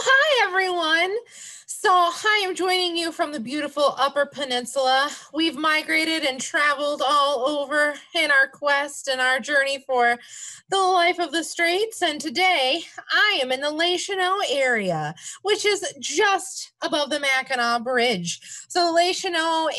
hi everyone. So, hi, I'm joining you from the beautiful Upper Peninsula. We've migrated and traveled all over in our quest and our journey for the life of the Straits. And today I am in the Cheneaux area, which is just above the Mackinac Bridge. So, the Les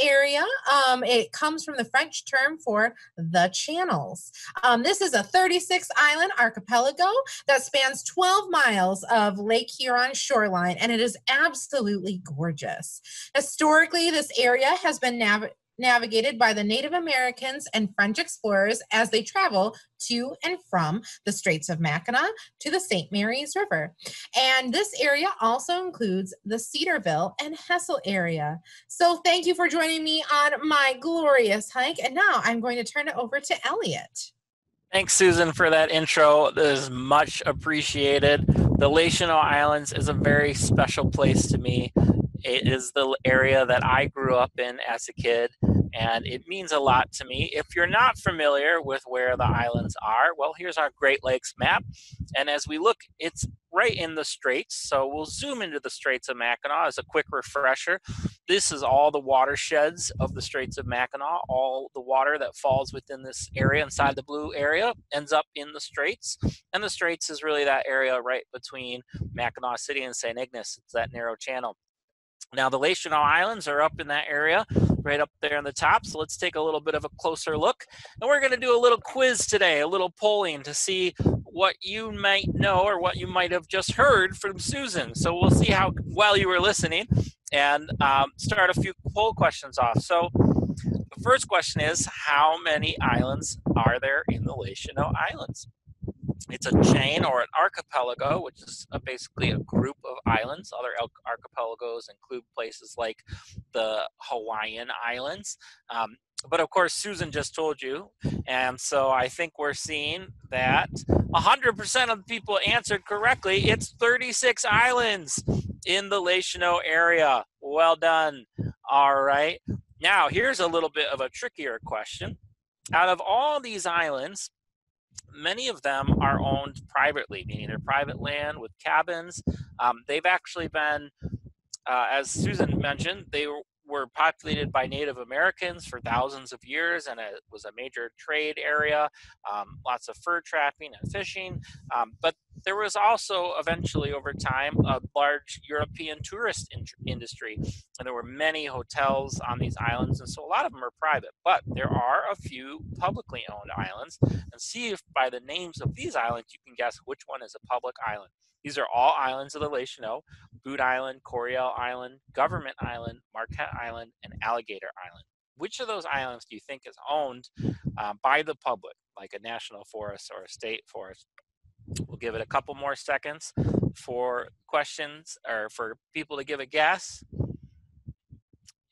area, um, it comes from the French term for the channels. Um, this is a 36 island archipelago that spans 12 miles of Lake Huron shoreline, and it is absolutely gorgeous. Historically, this area has been nav- navigated by the Native Americans and French explorers as they travel to and from the Straits of Mackinac to the St. Mary's River. And this area also includes the Cedarville and Hessel area. So thank you for joining me on my glorious hike. And now I'm going to turn it over to Elliot. Thanks, Susan, for that intro. This is much appreciated. The Les Islands is a very special place to me. It is the area that I grew up in as a kid, and it means a lot to me. If you're not familiar with where the islands are, well, here's our Great Lakes map. And as we look, it's right in the straits. So we'll zoom into the Straits of Mackinac as a quick refresher. This is all the watersheds of the Straits of Mackinac. All the water that falls within this area inside the blue area ends up in the Straits. And the Straits is really that area right between Mackinac City and St. Ignace. It's that narrow channel. Now, the Cheneaux Islands are up in that area, right up there on the top. So let's take a little bit of a closer look. And we're going to do a little quiz today, a little polling to see what you might know or what you might have just heard from Susan. So we'll see how well you were listening and um, start a few poll questions off. So the first question is How many islands are there in the Cheneaux Islands? It's a chain or an archipelago, which is a, basically a group of islands. Other archipelagos include places like the Hawaiian Islands. Um, but of course, Susan just told you. And so I think we're seeing that 100% of the people answered correctly. It's 36 islands in the Les area. Well done. All right. Now, here's a little bit of a trickier question. Out of all these islands, many of them are owned privately, meaning they're private land with cabins. Um, they've actually been, uh, as Susan mentioned, they were populated by Native Americans for thousands of years, and it was a major trade area. Um, lots of fur trapping and fishing, um, but there was also eventually, over time, a large European tourist in- industry, and there were many hotels on these islands, and so a lot of them are private. But there are a few publicly owned islands, and see if by the names of these islands you can guess which one is a public island. These are all islands of the Les Boot Island, Coryell Island, Government Island, Marquette Island, and Alligator Island. Which of those islands do you think is owned uh, by the public, like a national forest or a state forest? We'll give it a couple more seconds for questions or for people to give a guess.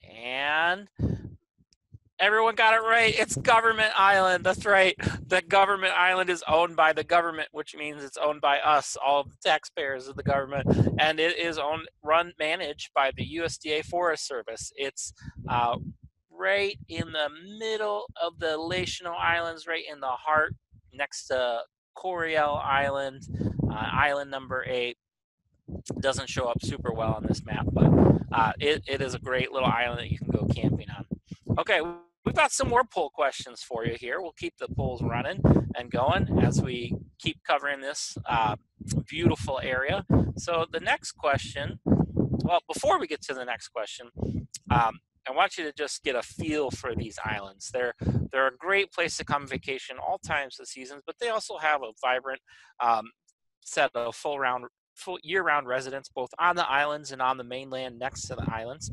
And Everyone got it right. It's Government Island. That's right. The Government Island is owned by the government, which means it's owned by us, all the taxpayers of the government, and it is owned, run, managed by the USDA Forest Service. It's uh, right in the middle of the Cheneaux Islands, right in the heart, next to Coryell Island, uh, island number eight. Doesn't show up super well on this map, but uh, it, it is a great little island that you can go camping on. Okay, we've got some more poll questions for you here. We'll keep the polls running and going as we keep covering this uh, beautiful area. So the next question, well, before we get to the next question, um, I want you to just get a feel for these islands. They're they're a great place to come vacation all times of seasons, but they also have a vibrant um, set of full round full year-round residents both on the islands and on the mainland next to the islands.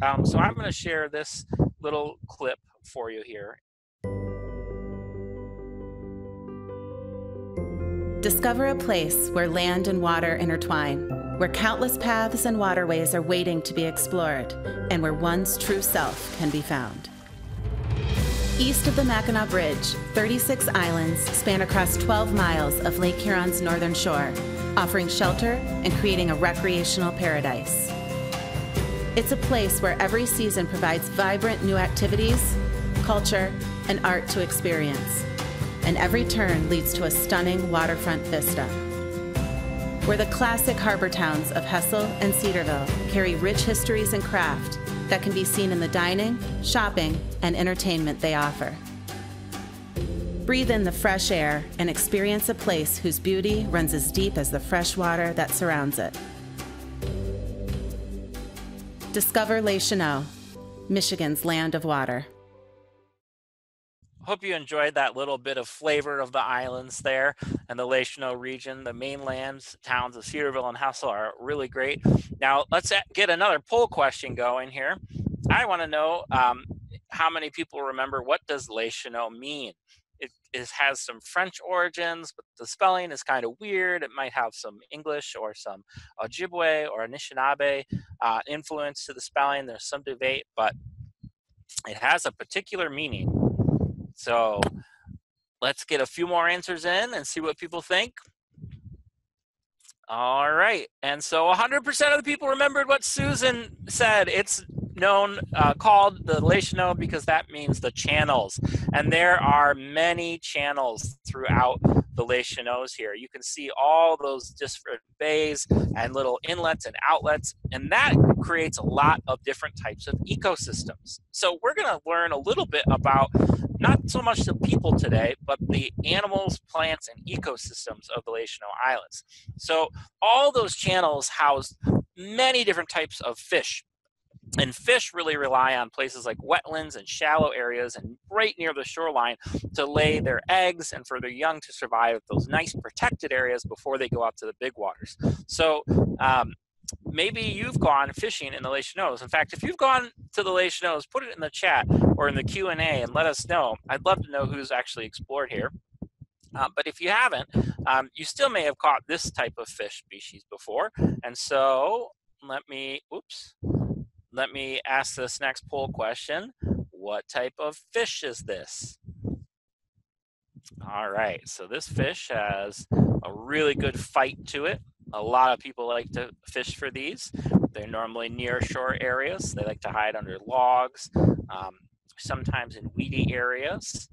Um, so I'm going to share this little clip for you here. Discover a place where land and water intertwine, where countless paths and waterways are waiting to be explored, and where one's true self can be found. East of the Mackinac Bridge, 36 islands span across 12 miles of Lake Huron's northern shore, offering shelter and creating a recreational paradise. It's a place where every season provides vibrant new activities, culture, and art to experience. And every turn leads to a stunning waterfront vista. where the classic harbor towns of Hessel and Cedarville carry rich histories and craft that can be seen in the dining, shopping, and entertainment they offer. Breathe in the fresh air and experience a place whose beauty runs as deep as the fresh water that surrounds it. Discover Les Cheneaux, Michigan's land of water. Hope you enjoyed that little bit of flavor of the islands there and the Les Cheneaux region. The mainland towns of Cedarville and Hessel are really great. Now, let's get another poll question going here. I want to know um, how many people remember what does Les Cheneaux mean? It, it, has some French origins, but the spelling is kind of weird. It might have some English or some Ojibwe or Anishinaabe uh, influence to the spelling. There's some debate, but it has a particular meaning. So let's get a few more answers in and see what people think. All right. And so 100% of the people remembered what Susan said. It's known uh, called the Cheneaux because that means the channels. And there are many channels throughout the Chanots here. You can see all those different bays and little inlets and outlets and that creates a lot of different types of ecosystems. So we're going to learn a little bit about not so much the people today but the animals plants and ecosystems of the Les Cheneaux Islands. So all those channels house many different types of fish and fish really rely on places like wetlands and shallow areas and right near the shoreline to lay their eggs and for their young to survive those nice protected areas before they go out to the big waters. So um, maybe you've gone fishing in the Lake Chanots. In fact, if you've gone to the Lake Chanots, put it in the chat or in the Q&A and let us know. I'd love to know who's actually explored here. Uh, but if you haven't, um, you still may have caught this type of fish species before. And so let me, oops, let me ask this next poll question. What type of fish is this? All right, so this fish has a really good fight to it. A lot of people like to fish for these. They're normally near shore areas. They like to hide under logs, um, sometimes in weedy areas.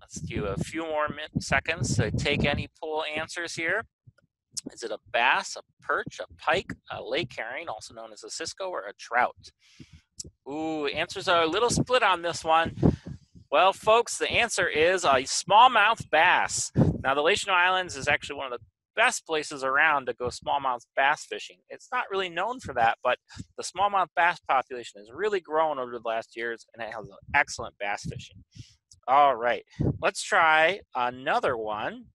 Let's do a few more seconds to take any poll answers here. Is it a bass, a perch, a pike, a lake herring, also known as a cisco, or a trout? Ooh, answers are a little split on this one. Well, folks, the answer is a smallmouth bass. Now, the Cheneaux Islands is actually one of the best places around to go smallmouth bass fishing. It's not really known for that, but the smallmouth bass population has really grown over the last years and it has excellent bass fishing. All right, let's try another one.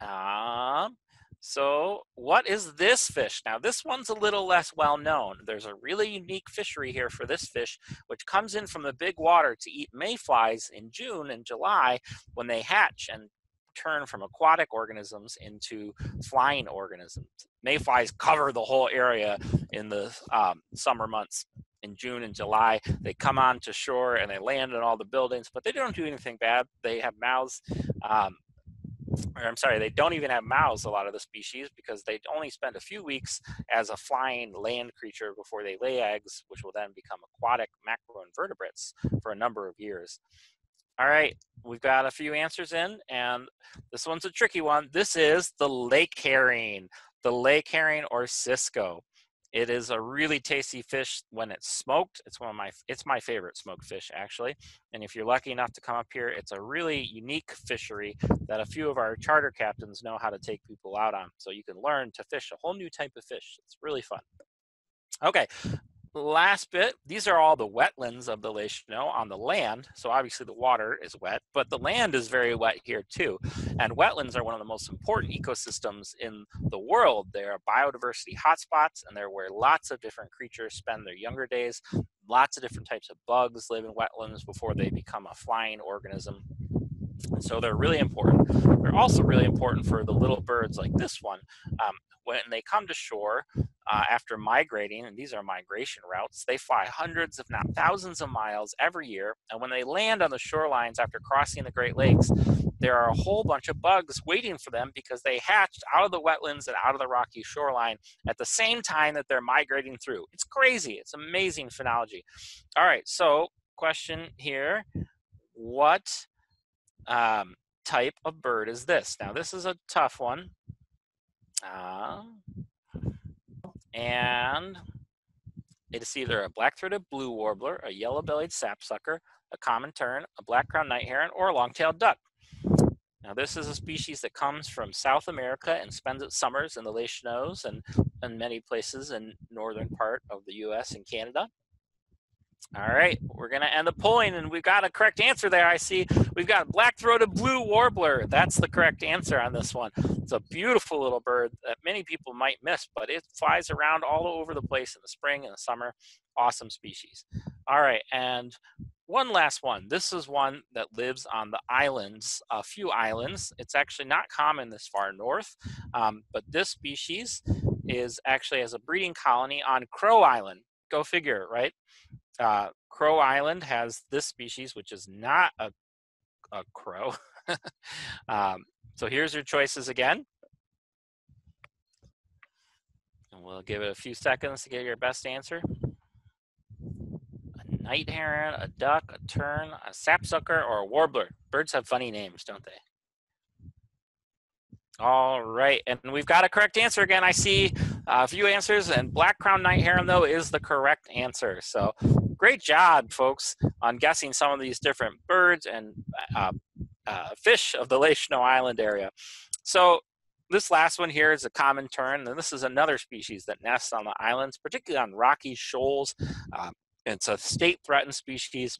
Um, so what is this fish? Now this one's a little less well known. There's a really unique fishery here for this fish, which comes in from the big water to eat mayflies in June and July when they hatch and turn from aquatic organisms into flying organisms. Mayflies cover the whole area in the um, summer months. In June and July, they come onto shore and they land in all the buildings, but they don't do anything bad. They have mouths. Um, or I'm sorry, they don't even have mouths, a lot of the species, because they only spend a few weeks as a flying land creature before they lay eggs, which will then become aquatic macroinvertebrates for a number of years. All right, we've got a few answers in, and this one's a tricky one. This is the lake herring, the lake herring or cisco. It is a really tasty fish when it's smoked. It's one of my it's my favorite smoked fish actually. And if you're lucky enough to come up here, it's a really unique fishery that a few of our charter captains know how to take people out on. So you can learn to fish a whole new type of fish. It's really fun. Okay, last bit, these are all the wetlands of the Les Cheneaux on the land. So obviously the water is wet, but the land is very wet here too. And wetlands are one of the most important ecosystems in the world. They are biodiversity hotspots and they're where lots of different creatures spend their younger days. Lots of different types of bugs live in wetlands before they become a flying organism. And so they're really important. They're also really important for the little birds like this one. Um, when they come to shore, uh, after migrating, and these are migration routes, they fly hundreds, if not thousands of miles every year. And when they land on the shorelines after crossing the Great Lakes, there are a whole bunch of bugs waiting for them because they hatched out of the wetlands and out of the rocky shoreline at the same time that they're migrating through. It's crazy. It's amazing phenology. All right, so question here. What um, type of bird is this? Now, this is a tough one. Uh, and it is either a black-throated blue warbler, a yellow-bellied sapsucker, a common tern, a black-crowned night heron, or a long-tailed duck. Now, this is a species that comes from South America and spends its summers in the Cheneaux and, and many places in northern part of the U.S. and Canada. All right, we're going to end the polling, and we've got a correct answer there. I see we've got black-throated blue warbler. That's the correct answer on this one. It's a beautiful little bird that many people might miss, but it flies around all over the place in the spring and the summer. Awesome species. All right, and one last one. This is one that lives on the islands, a few islands. It's actually not common this far north, um, but this species is actually as a breeding colony on Crow Island. Go figure, right? Uh, Crow Island has this species, which is not a, a crow. um, so here's your choices again. And we'll give it a few seconds to get your best answer. A night heron, a duck, a tern, a sapsucker, or a warbler. Birds have funny names, don't they? All right, and we've got a correct answer again. I see a few answers, and black crown night heron though is the correct answer. So great job, folks, on guessing some of these different birds and uh, uh, fish of the Les Cheneaux Island area. So this last one here is a common tern, and this is another species that nests on the islands, particularly on rocky shoals. Uh, it's a state threatened species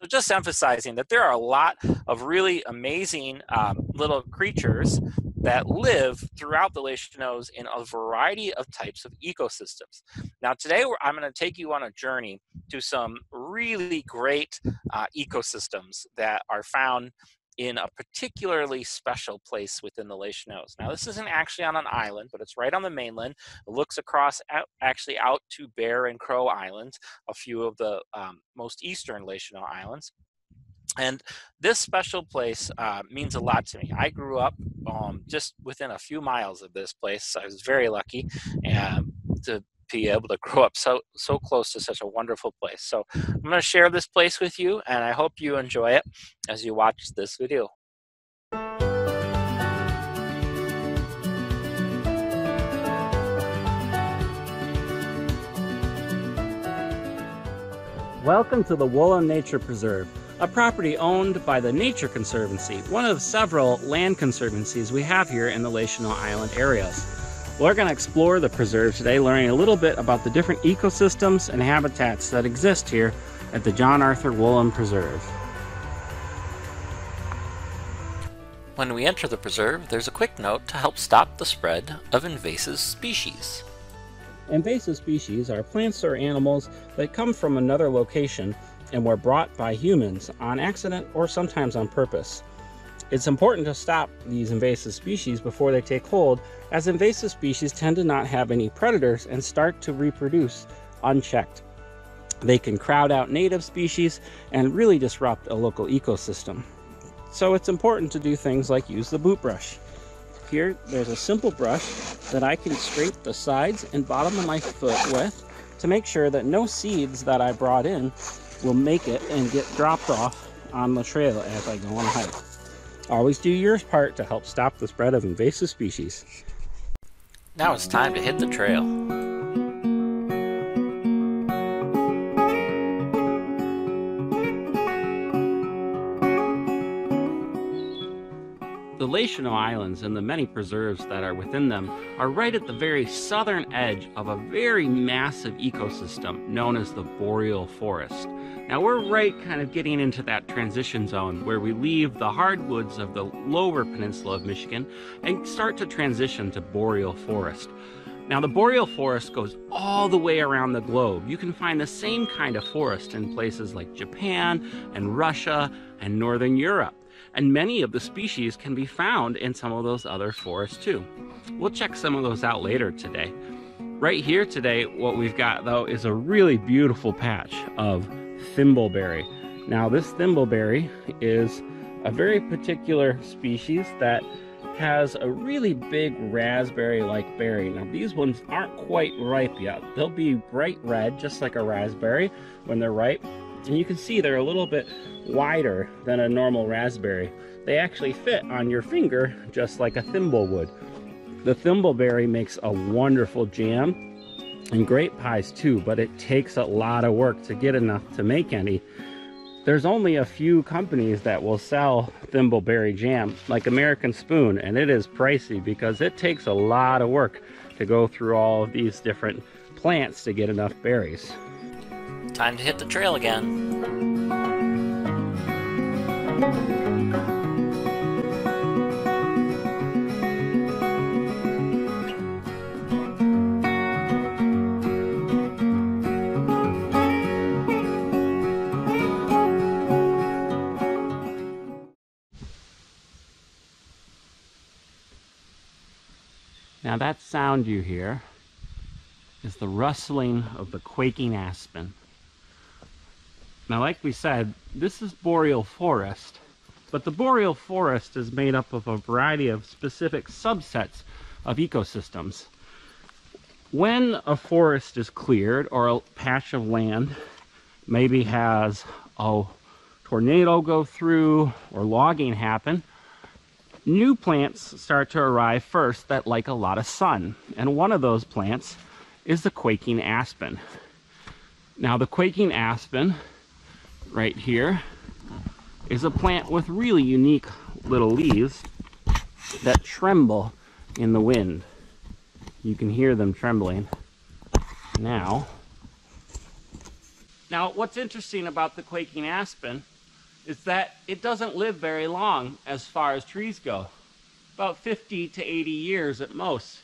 so just emphasizing that there are a lot of really amazing um, little creatures that live throughout the Cheneaux in a variety of types of ecosystems. Now today I'm going to take you on a journey to some really great uh, ecosystems that are found in a particularly special place within the Cheneaux. Now, this isn't actually on an island, but it's right on the mainland. It looks across, out, actually out to Bear and Crow Islands, a few of the um, most eastern Cheneaux islands. And this special place uh, means a lot to me. I grew up um, just within a few miles of this place. I was very lucky um, to be able to grow up so so close to such a wonderful place. So I'm going to share this place with you, and I hope you enjoy it as you watch this video. Welcome to the Woollam Nature Preserve, a property owned by the Nature Conservancy, one of several land conservancies we have here in the Cheneaux Island areas. We're going to explore the preserve today, learning a little bit about the different ecosystems and habitats that exist here at the John Arthur Woollam Preserve. When we enter the preserve, there's a quick note to help stop the spread of invasive species. Invasive species are plants or animals that come from another location and were brought by humans on accident or sometimes on purpose. It's important to stop these invasive species before they take hold, as invasive species tend to not have any predators and start to reproduce unchecked. They can crowd out native species and really disrupt a local ecosystem. So it's important to do things like use the boot brush. Here, there's a simple brush that I can scrape the sides and bottom of my foot with to make sure that no seeds that I brought in will make it and get dropped off on the trail as I go on a hike. Always do your part to help stop the spread of invasive species. Now it's time to hit the trail. The Islands and the many preserves that are within them are right at the very southern edge of a very massive ecosystem known as the boreal forest. Now we're right kind of getting into that transition zone where we leave the hardwoods of the lower peninsula of Michigan and start to transition to boreal forest. Now, the boreal forest goes all the way around the globe. You can find the same kind of forest in places like Japan and Russia and Northern Europe. And many of the species can be found in some of those other forests too. We'll check some of those out later today. Right here today, what we've got though is a really beautiful patch of thimbleberry. Now, this thimbleberry is a very particular species that has a really big raspberry like berry. Now, these ones aren't quite ripe yet. They'll be bright red, just like a raspberry, when they're ripe. And you can see they're a little bit wider than a normal raspberry. They actually fit on your finger just like a thimble would. The thimbleberry makes a wonderful jam and grape pies too, but it takes a lot of work to get enough to make any. There's only a few companies that will sell thimbleberry jam, like American Spoon, and it is pricey because it takes a lot of work to go through all of these different plants to get enough berries. Time to hit the trail again. Now that sound you hear is the rustling of the quaking aspen. Now like we said, this is boreal forest, but the boreal forest is made up of a variety of specific subsets of ecosystems. When a forest is cleared or a patch of land maybe has a tornado go through or logging happen, new plants start to arrive first that like a lot of sun. And one of those plants is the quaking aspen. Now the quaking aspen right here is a plant with really unique little leaves that tremble in the wind. You can hear them trembling now. Now what's interesting about the quaking aspen is that it doesn't live very long as far as trees go. About 50 to 80 years at most.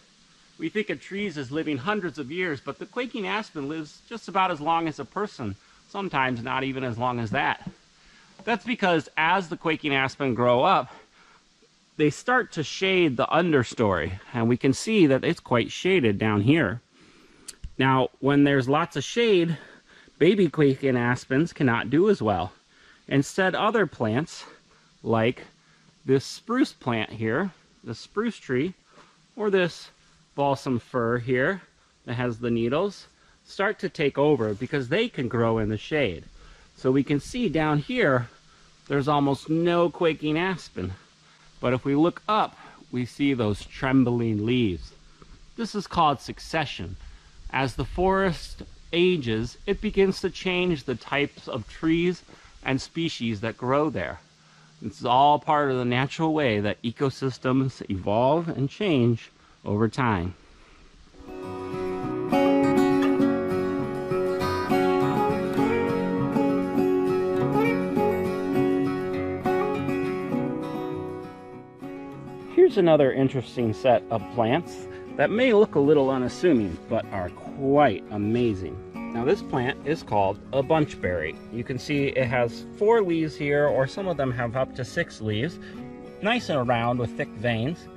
We think of trees as living hundreds of years, but the quaking aspen lives just about as long as a person, sometimes not even as long as that. That's because as the quaking aspen grow up, they start to shade the understory, and we can see that it's quite shaded down here. Now, when there's lots of shade, baby quaking aspens cannot do as well. Instead, other plants, like this spruce plant here, the spruce tree, or this balsam fir here that has the needles, start to take over because they can grow in the shade. So we can see down here, there's almost no quaking aspen. But if we look up, we see those trembling leaves. This is called succession. As the forest ages, it begins to change the types of trees and species that grow there. This is all part of the natural way that ecosystems evolve and change over time. Here's another interesting set of plants that may look a little unassuming, but are quite amazing. Now this plant is called a bunchberry. You can see it has four leaves here, or some of them have up to six leaves. Nice and round with thick veins.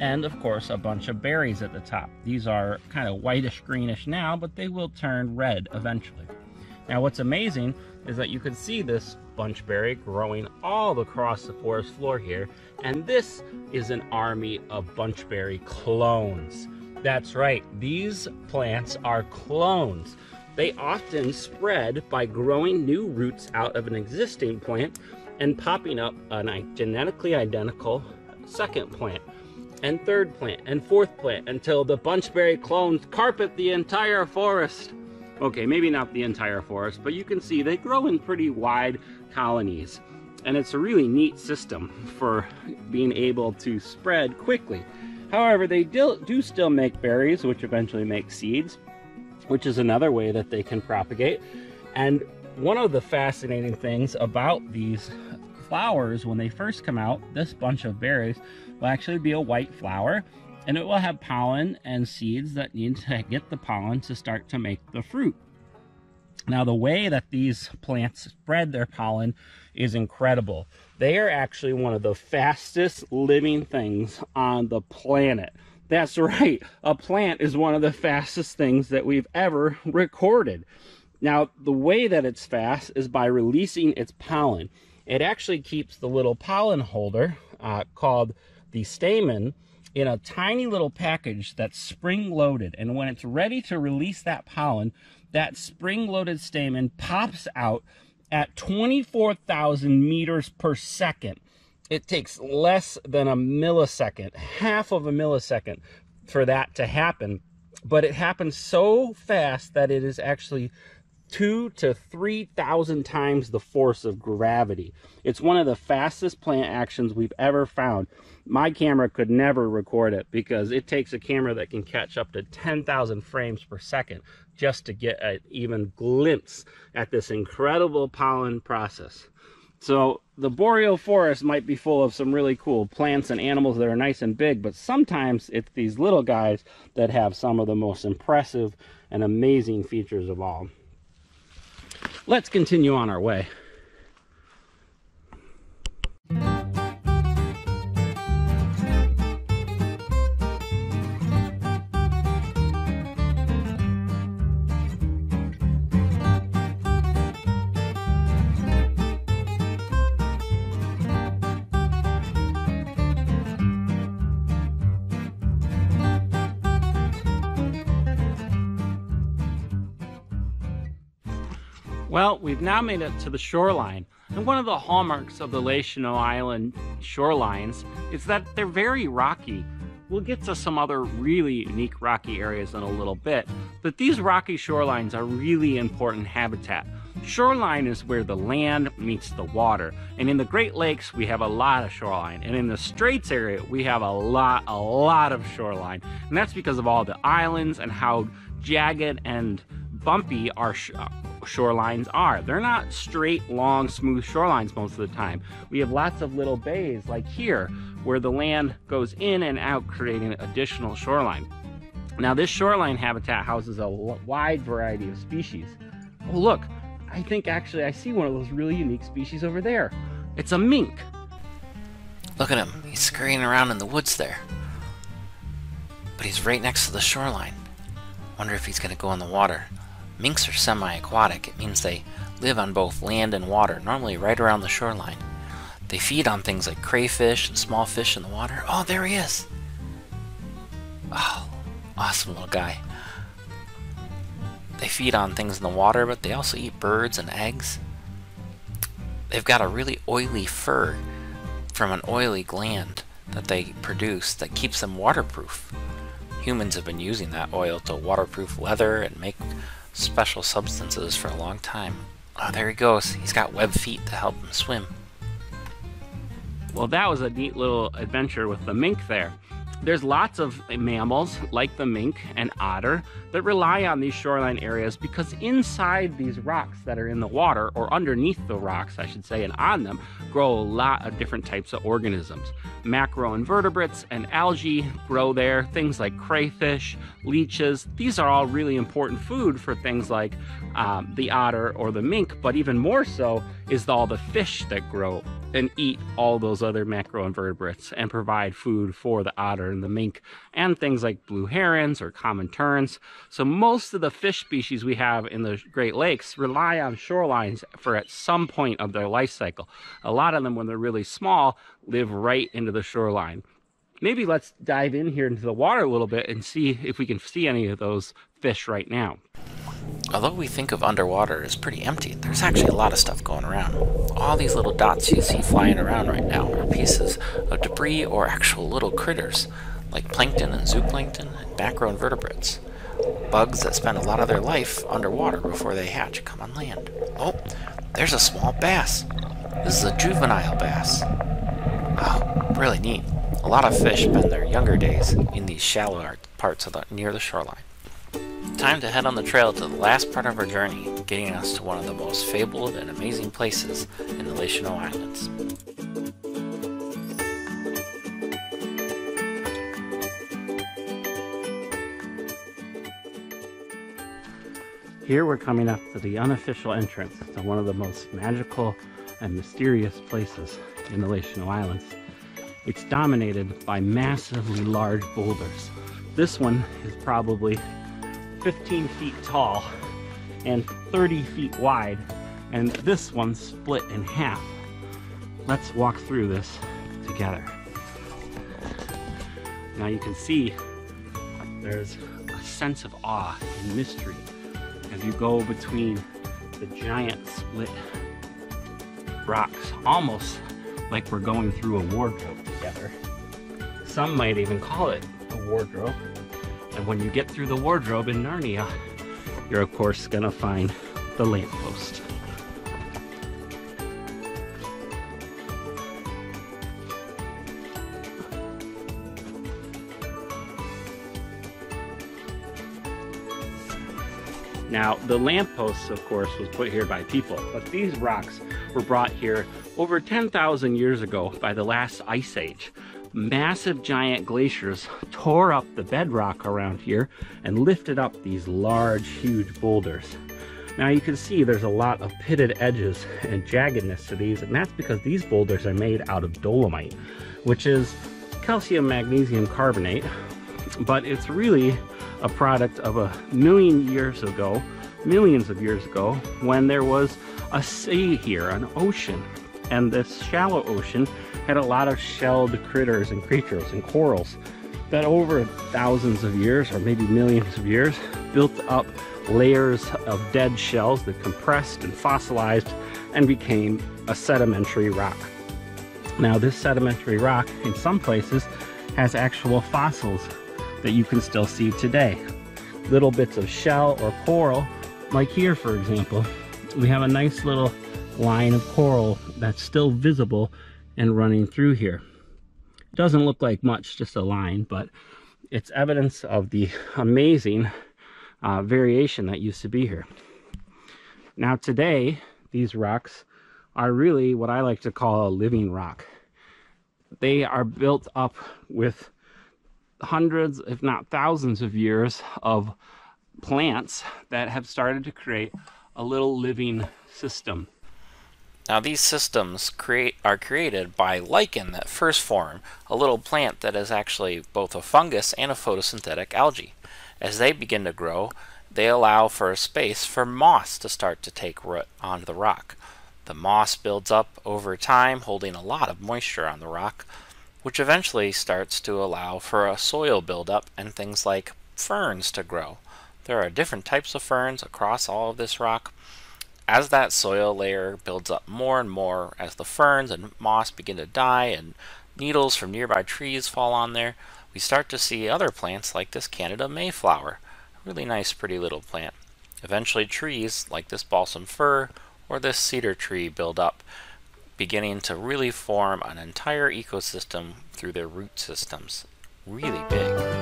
And of course, a bunch of berries at the top. These are kind of whitish greenish now, but they will turn red eventually. Now what's amazing is that you can see this bunchberry growing all across the forest floor here. And this is an army of bunchberry clones. That's right, these plants are clones. They often spread by growing new roots out of an existing plant and popping up a genetically identical second plant and third plant and fourth plant until the bunchberry clones carpet the entire forest. Okay, maybe not the entire forest, but you can see they grow in pretty wide colonies. And it's a really neat system for being able to spread quickly. However, they do, still make berries, which eventually make seeds which is another way that they can propagate. And one of the fascinating things about these flowers when they first come out, this bunch of berries will actually be a white flower and it will have pollen and seeds that need to get the pollen to start to make the fruit. Now, the way that these plants spread their pollen is incredible. They are actually one of the fastest living things on the planet. That's right. A plant is one of the fastest things that we've ever recorded. Now, the way that it's fast is by releasing its pollen. It actually keeps the little pollen holder uh, called the stamen in a tiny little package that's spring loaded. And when it's ready to release that pollen, that spring loaded stamen pops out at 24,000 meters per second it takes less than a millisecond, half of a millisecond, for that to happen. But it happens so fast that it is actually two to 3,000 times the force of gravity. It's one of the fastest plant actions we've ever found. My camera could never record it because it takes a camera that can catch up to 10,000 frames per second just to get an even glimpse at this incredible pollen process. So the boreal forest might be full of some really cool plants and animals that are nice and big, but sometimes it's these little guys that have some of the most impressive and amazing features of all let's continue on our way. Well, we've now made it to the shoreline. And one of the hallmarks of the Les Cheneaux Island shorelines is that they're very rocky. We'll get to some other really unique rocky areas in a little bit, but these rocky shorelines are really important habitat. Shoreline is where the land meets the water. And in the Great Lakes, we have a lot of shoreline. And in the Straits area, we have a lot, a lot of shoreline. And that's because of all the islands and how jagged and bumpy our shorelines are. They're not straight, long, smooth shorelines most of the time. We have lots of little bays like here where the land goes in and out creating additional shoreline. Now this shoreline habitat houses a wide variety of species. Oh look, I think actually I see one of those really unique species over there. It's a mink. Look at him, he's scurrying around in the woods there. But he's right next to the shoreline. Wonder if he's gonna go in the water. Minks are semi-aquatic. It means they live on both land and water, normally right around the shoreline. They feed on things like crayfish and small fish in the water. Oh, there he is! Oh, awesome little guy. They feed on things in the water, but they also eat birds and eggs. They've got a really oily fur from an oily gland that they produce that keeps them waterproof. Humans have been using that oil to waterproof leather and make special substances for a long time. Oh, there he goes. He's got web feet to help him swim. Well, that was a neat little adventure with the mink there. There's lots of mammals, like the mink and otter, that rely on these shoreline areas because inside these rocks that are in the water, or underneath the rocks, I should say, and on them, grow a lot of different types of organisms. Macroinvertebrates and algae grow there, things like crayfish, leeches. These are all really important food for things like um, the otter or the mink, but even more so is all the fish that grow and eat all those other macroinvertebrates and provide food for the otter and the mink and things like blue herons or common terns. So most of the fish species we have in the Great Lakes rely on shorelines for at some point of their life cycle. A lot of them, when they're really small, live right into the shoreline. Maybe let's dive in here into the water a little bit and see if we can see any of those fish right now. Although we think of underwater as pretty empty, there's actually a lot of stuff going around. All these little dots you see flying around right now are pieces of debris or actual little critters, like plankton and zooplankton and macroinvertebrates. Bugs that spend a lot of their life underwater before they hatch come on land. Oh, there's a small bass. This is a juvenile bass. Oh, really neat. A lot of fish spend their younger days in these shallower parts of the near the shoreline. Time to head on the trail to the last part of our journey, getting us to one of the most fabled and amazing places in the Les Cheneaux Islands. Here we're coming up to the unofficial entrance to one of the most magical and mysterious places in the Les Cheneaux Islands. It's dominated by massively large boulders. This one is probably 15 feet tall and 30 feet wide, and this one's split in half. Let's walk through this together. Now you can see there's a sense of awe and mystery as you go between the giant split rocks, almost like we're going through a wardrobe. Some might even call it a wardrobe. And when you get through the wardrobe in Narnia, you're of course gonna find the lamppost. Now, the lampposts, of course, was put here by people, but these rocks were brought here over 10,000 years ago by the last ice age. Massive giant glaciers tore up the bedrock around here and lifted up these large, huge boulders. Now you can see there's a lot of pitted edges and jaggedness to these, and that's because these boulders are made out of dolomite, which is calcium magnesium carbonate, but it's really a product of a million years ago, millions of years ago, when there was a sea here, an ocean. And this shallow ocean had a lot of shelled critters and creatures and corals that over thousands of years, or maybe millions of years, built up layers of dead shells that compressed and fossilized and became a sedimentary rock. Now, this sedimentary rock, in some places, has actual fossils that you can still see today. Little bits of shell or coral, like here for example, we have a nice little line of coral that's still visible and running through here. It doesn't look like much, just a line, but it's evidence of the amazing uh, variation that used to be here. Now today, these rocks are really what I like to call a living rock. They are built up with hundreds, if not thousands of years of plants that have started to create a little living system. Now these systems create are created by lichen that first form, a little plant that is actually both a fungus and a photosynthetic algae. As they begin to grow, they allow for a space for moss to start to take root onto the rock. The moss builds up over time, holding a lot of moisture on the rock, which eventually starts to allow for a soil buildup and things like ferns to grow. There are different types of ferns across all of this rock. As that soil layer builds up more and more, as the ferns and moss begin to die and needles from nearby trees fall on there, we start to see other plants like this Canada Mayflower, a really nice pretty little plant. Eventually trees like this balsam fir or this cedar tree build up beginning to really form an entire ecosystem through their root systems. Really big,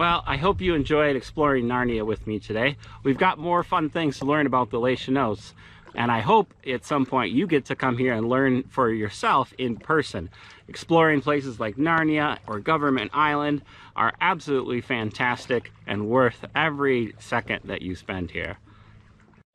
Well, I hope you enjoyed exploring Narnia with me today. We've got more fun things to learn about the Les. And I hope at some point you get to come here and learn for yourself in person. Exploring places like Narnia or Government Island are absolutely fantastic and worth every second that you spend here.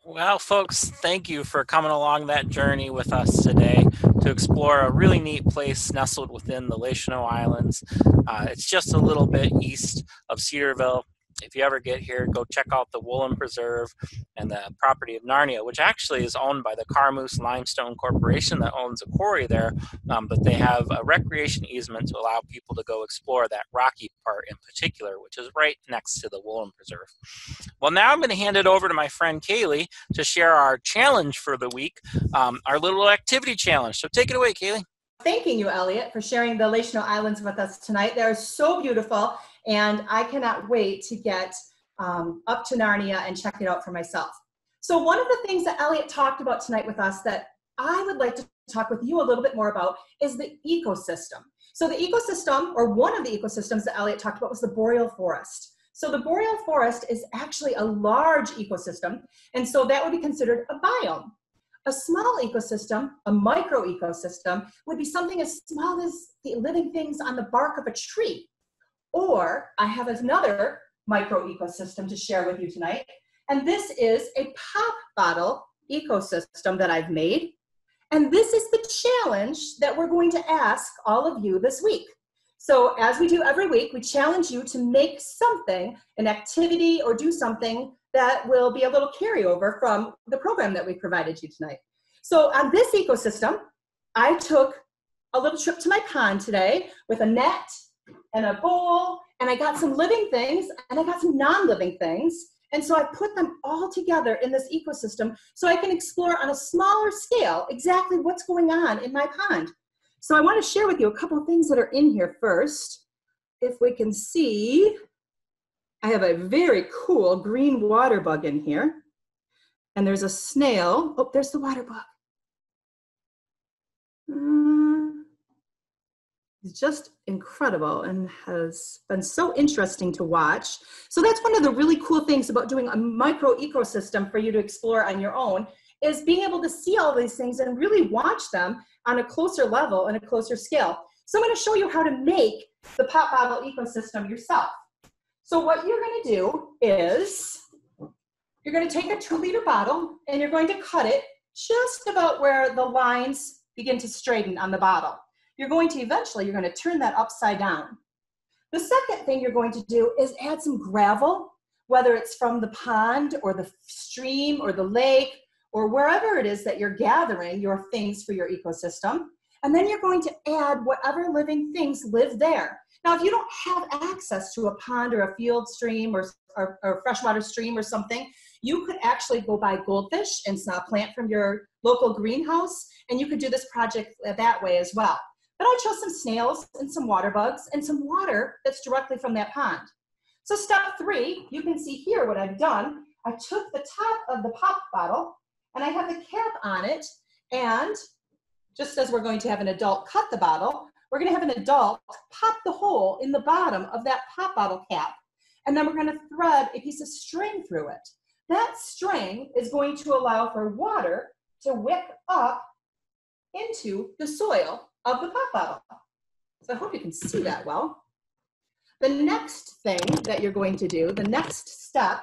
Well, folks, thank you for coming along that journey with us today to explore a really neat place nestled within the Les Cheneaux Islands. Uh, it's just a little bit east of Cedarville, if you ever get here, go check out the Woollam Preserve and the property of Narnia, which actually is owned by the Carmeuse Limestone Corporation that owns a quarry there. Um, but they have a recreation easement to allow people to go explore that rocky part in particular, which is right next to the Woollam Preserve. Well, now I'm going to hand it over to my friend Kaylee to share our challenge for the week, um, our little activity challenge. So take it away, Kaylee. Thanking you, Elliot, for sharing the Les Cheneaux Islands with us tonight. They're so beautiful and I cannot wait to get um, up to Narnia and check it out for myself. So one of the things that Elliot talked about tonight with us that I would like to talk with you a little bit more about is the ecosystem. So the ecosystem, or one of the ecosystems that Elliot talked about was the boreal forest. So the boreal forest is actually a large ecosystem, and so that would be considered a biome. A small ecosystem, a micro ecosystem, would be something as small as the living things on the bark of a tree. Or I have another micro ecosystem to share with you tonight. And this is a pop bottle ecosystem that I've made. And this is the challenge that we're going to ask all of you this week. So, as we do every week, we challenge you to make something, an activity, or do something that will be a little carryover from the program that we provided you tonight. So, on this ecosystem, I took a little trip to my pond today with a net and a bowl, and I got some living things and I got some non living things. And so I put them all together in this ecosystem so I can explore on a smaller scale exactly what's going on in my pond. So I want to share with you a couple of things that are in here first. If we can see, I have a very cool green water bug in here. And there's a snail. Oh, there's the water bug. Mm. It's just incredible and has been so interesting to watch. So that's one of the really cool things about doing a micro ecosystem for you to explore on your own is being able to see all these things and really watch them on a closer level and a closer scale. So I'm going to show you how to make the pop bottle ecosystem yourself. So what you're going to do is you're going to take a two liter bottle and you're going to cut it just about where the lines begin to straighten on the bottle you're going to eventually, you're going to turn that upside down. The second thing you're going to do is add some gravel, whether it's from the pond or the stream or the lake or wherever it is that you're gathering your things for your ecosystem. And then you're going to add whatever living things live there. Now, if you don't have access to a pond or a field stream or, or freshwater stream or something, you could actually go buy goldfish and plant from your local greenhouse, and you could do this project that way as well. But I chose some snails and some water bugs and some water that's directly from that pond. So step three, you can see here what I've done. I took the top of the pop bottle and I have the cap on it. And just as we're going to have an adult cut the bottle, we're going to have an adult pop the hole in the bottom of that pop bottle cap. And then we're going to thread a piece of string through it. That string is going to allow for water to wick up into the soil of the pop bottle. So I hope you can see that well. The next thing that you're going to do, the next step,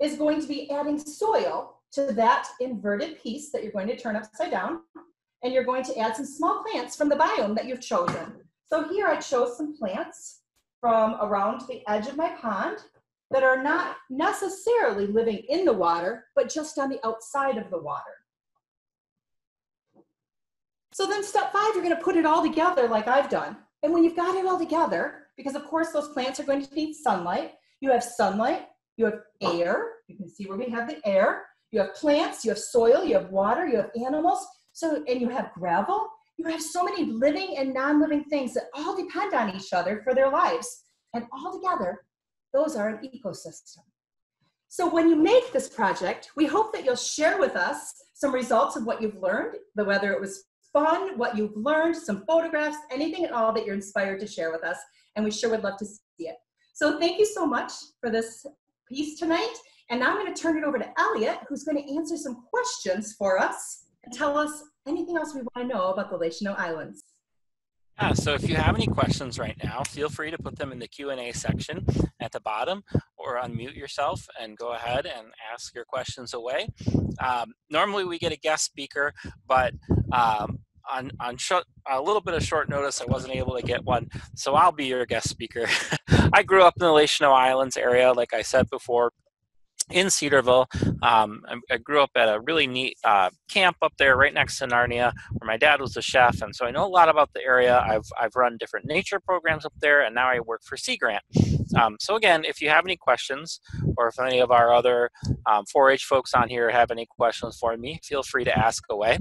is going to be adding soil to that inverted piece that you're going to turn upside down. And you're going to add some small plants from the biome that you've chosen. So here I chose some plants from around the edge of my pond that are not necessarily living in the water, but just on the outside of the water. So then step five, you're gonna put it all together like I've done. And when you've got it all together, because of course those plants are going to need sunlight, you have sunlight, you have air, you can see where we have the air, you have plants, you have soil, you have water, you have animals, so and you have gravel. You have so many living and non-living things that all depend on each other for their lives. And all together, those are an ecosystem. So when you make this project, we hope that you'll share with us some results of what you've learned, whether it was fun, what you've learned, some photographs, anything at all that you're inspired to share with us. And we sure would love to see it. So thank you so much for this piece tonight. And now I'm going to turn it over to Elliot, who's going to answer some questions for us tell us anything else we want to know about the Les Cheneaux Islands. Yeah, so if you have any questions right now, feel free to put them in the Q&A section at the bottom or unmute yourself and go ahead and ask your questions away. Um, normally we get a guest speaker, but um, on, on a little bit of short notice, I wasn't able to get one, so I'll be your guest speaker. I grew up in the Les Cheneaux Islands area, like I said before, in Cedarville. Um, I, I, grew up at a really neat uh, camp up there right next to Narnia where my dad was a chef. And so I know a lot about the area. I've, I've run different nature programs up there and now I work for Sea Grant. Um, so again, if you have any questions or if any of our other um, 4-H folks on here have any questions for me, feel free to ask away.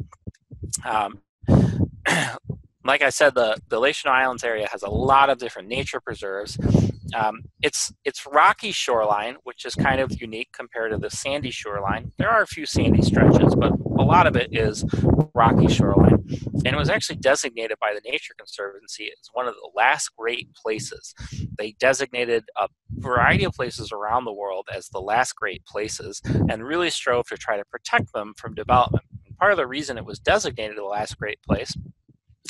Um, like I said, the, the Les Cheneaux Islands area has a lot of different nature preserves. Um, it's it's rocky shoreline, which is kind of unique compared to the sandy shoreline. There are a few sandy stretches, but a lot of it is rocky shoreline. And it was actually designated by the Nature Conservancy as one of the last great places. They designated a variety of places around the world as the last great places and really strove to try to protect them from development. And part of the reason it was designated the last great place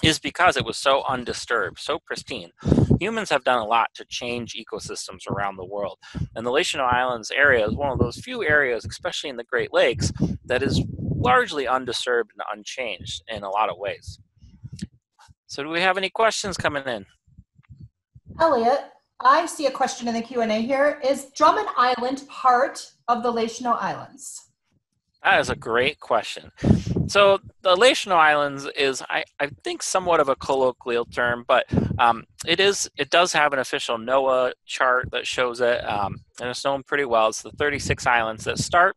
is because it was so undisturbed, so pristine. Humans have done a lot to change ecosystems around the world. And the Les Cheneaux Islands area is one of those few areas, especially in the Great Lakes, that is largely undisturbed and unchanged in a lot of ways. So do we have any questions coming in? Elliot, I see a question in the Q&A here. Is Drummond Island part of the Les Cheneaux Islands? That is a great question. So the Les Cheneaux Islands is, I, I think, somewhat of a colloquial term, but um, it is. It does have an official NOAA chart that shows it, um, and it's known pretty well. It's the 36 islands that start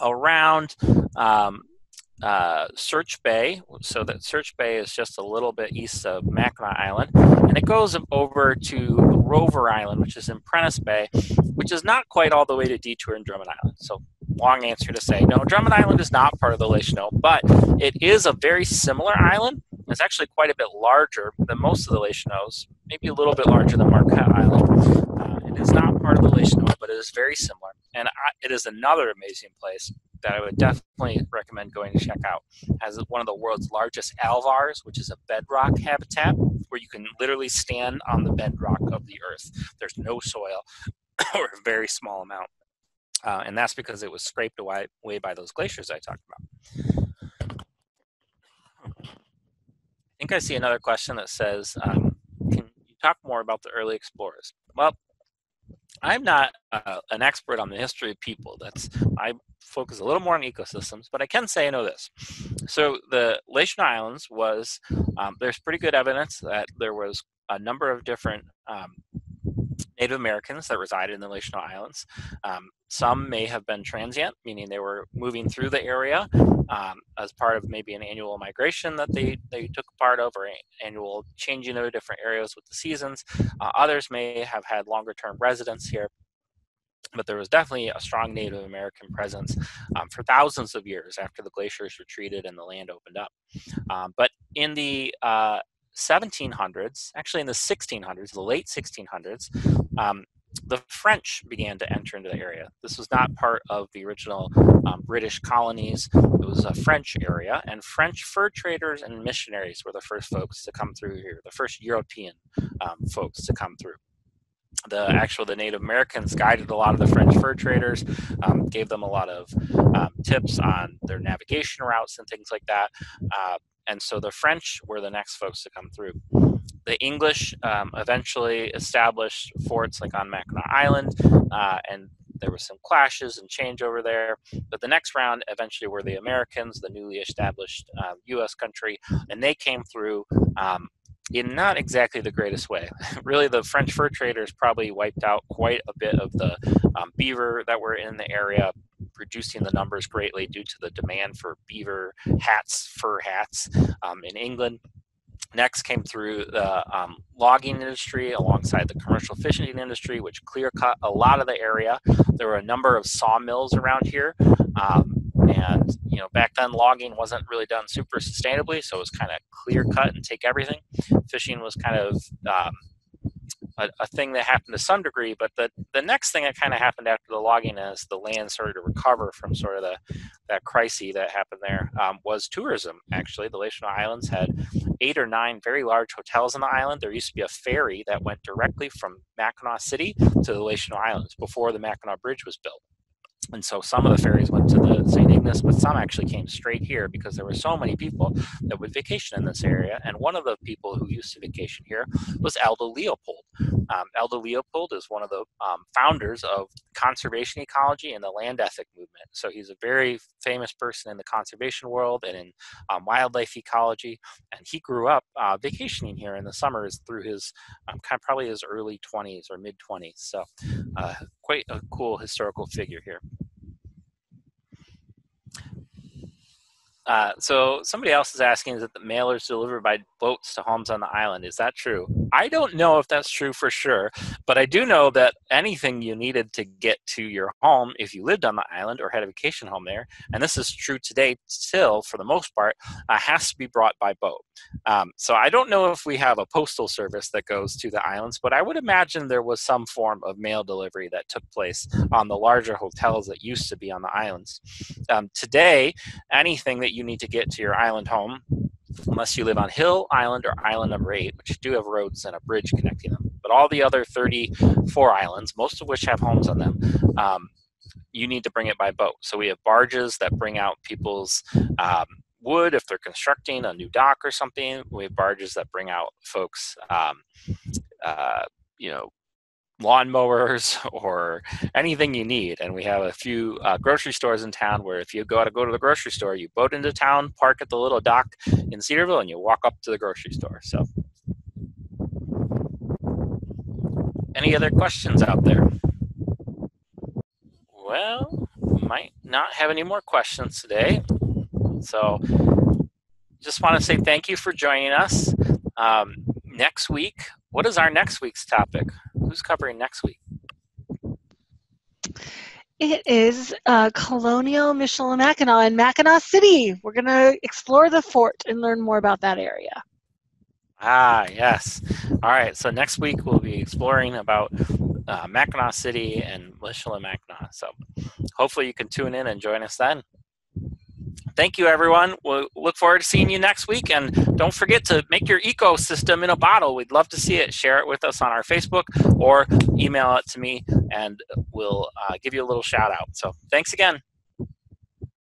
around um, uh, Search Bay. So that Search Bay is just a little bit east of Mackinac Island, and it goes over to Rover Island, which is in Prentice Bay, which is not quite all the way to Detour and Drummond Island. So long answer to say no. Drummond Island is not part of the Les Cheneaux, but it is a very similar island. It's actually quite a bit larger than most of the Leshnos, maybe a little bit larger than Marquette Island. Uh, it is not part of the Les Cheneaux, but it is very similar, and I, it is another amazing place that I would definitely recommend going to check out. It has one of the world's largest alvars, which is a bedrock habitat where you can literally stand on the bedrock of the earth. There's no soil or a very small amount. Uh, and that's because it was scraped away, away by those glaciers I talked about. I think I see another question that says, um, can you talk more about the early explorers? Well, I'm not uh, an expert on the history of people. That's I focus a little more on ecosystems, but I can say I know this. So the Les Cheneaux Islands was um, there's pretty good evidence that there was a number of different um, Native Americans that resided in the Les Cheneaux Islands. Um, some may have been transient, meaning they were moving through the area um, as part of maybe an annual migration that they, they took part of or annual changing of different areas with the seasons. Uh, others may have had longer term residence here. But there was definitely a strong Native American presence um, for thousands of years after the glaciers retreated and the land opened up. Um, but in the uh, 1700s, actually in the 1600s, the late 1600s, um, the French began to enter into the area. This was not part of the original um, British colonies. It was a French area, and French fur traders and missionaries were the first folks to come through here, the first European um, folks to come through. The actual the Native Americans guided a lot of the French fur traders, um, gave them a lot of um, tips on their navigation routes and things like that. Uh, and so the French were the next folks to come through. The English um, eventually established forts like on Mackinac Island, uh, and there was some clashes and change over there. But the next round eventually were the Americans, the newly established U.S. country, and they came through um, in not exactly the greatest way. really, the French fur traders probably wiped out quite a bit of the um, beaver that were in the area, reducing the numbers greatly due to the demand for beaver hats, fur hats um, in England. Next came through the um, logging industry alongside the commercial fishing industry, which clear cut a lot of the area. There were a number of sawmills around here. Um, and you know back then logging wasn't really done super sustainably so it was kind of clear cut and take everything fishing was kind of um, a, a, thing that happened to some degree. But the, the next thing that kind of happened after the logging as the land started to recover from sort of the that crisis that happened there um, was tourism. Actually, the Lake Islands had eight or nine very large hotels on the island. There used to be a ferry that went directly from Mackinaw City to the Lake Islands before the Mackinac Bridge was built. And so some of the ferries went to the St. Ignace, but some actually came straight here because there were so many people that would vacation in this area. And one of the people who used to vacation here was Aldo Leopold. Um, Aldo Leopold is one of the um, founders of conservation ecology and the land ethic movement. So he's a very famous person in the conservation world and in um, wildlife ecology. And he grew up uh, vacationing here in the summers through his um, kind of probably his early 20s or mid 20s. So uh, quite a cool historical figure here. Uh, so somebody else is asking is that the mail is delivered by boats to homes on the island. Is that true? I don't know if that's true for sure, but I do know that anything you needed to get to your home if you lived on the island or had a vacation home there, and this is true today still for the most part, uh, has to be brought by boat. Um, so I don't know if we have a postal service that goes to the islands, but I would imagine there was some form of mail delivery that took place on the larger hotels that used to be on the islands. Um, today, anything that you need to get to your island home, unless you live on Hill Island or Island Number 8, which do have roads and a bridge connecting them. But all the other 34 islands, most of which have homes on them, um, you need to bring it by boat. So we have barges that bring out people's um, wood if they're constructing a new dock or something. We have barges that bring out folks, um, uh, you know, lawnmowers or anything you need. And we have a few uh, grocery stores in town where if you go to go to the grocery store, you boat into town, park at the little dock in Cedarville, and you walk up to the grocery store. So, any other questions out there? Well, might not have any more questions today. So, just want to say thank you for joining us. Um, next week, what is our next week's topic? Who's covering next week? It is uh, Colonial Michilimackinac in Mackinaw City. We're going to explore the fort and learn more about that area. Ah, yes. All right. So next week we'll be exploring about uh, Mackinaw City and Michilimackinac. So hopefully you can tune in and join us then thank you, everyone. We'll look forward to seeing you next week. And don't forget to make your ecosystem in a bottle. We'd love to see it. Share it with us on our Facebook or email it to me, and we'll uh, give you a little shout out. So thanks again.